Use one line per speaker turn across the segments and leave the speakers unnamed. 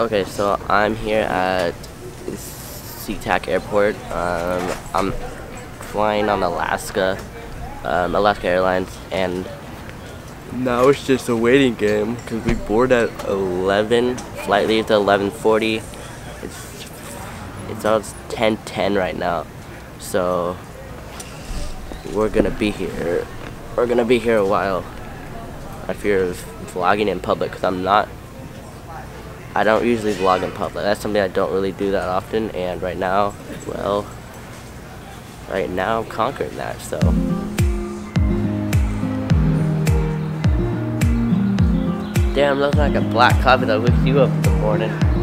Okay, so I'm here at SeaTac Airport. Um, I'm flying on Alaska, um, Alaska Airlines, and now it's just a waiting game because we board at 11. Flight leaves at 11:40. It's it's all 10:10 right now, so we're gonna be here. We're gonna be here a while. I fear of vlogging in public because I'm not I don't usually vlog in public. That's something I don't really do that often. And right now, well, right now I'm conquering that. So. Damn, looks like a black coffee that wakes you up in the morning.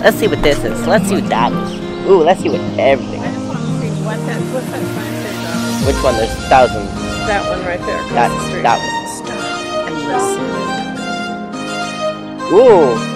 Let's see what this is. Let's see what that is. Ooh, let's see what everything.
I want to see what that, what that.
Which one? There's thousands.
That one right there.
That
the
that one.
Stop and listen.
Ooh,